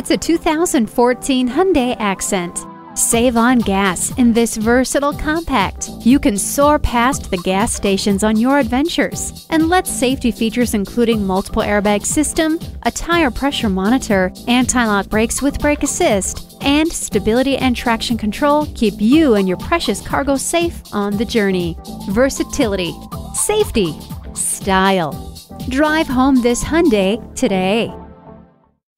It's a 2014 Hyundai Accent. Save on gas in this versatile compact. You can soar past the gas stations on your adventures. And let safety features including multiple airbag system, a tire pressure monitor, anti-lock brakes with brake assist, and stability and traction control keep you and your precious cargo safe on the journey. Versatility, safety, style. Drive home this Hyundai today.